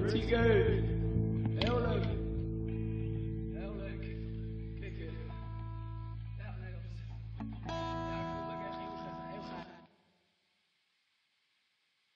Pretty good. Hello.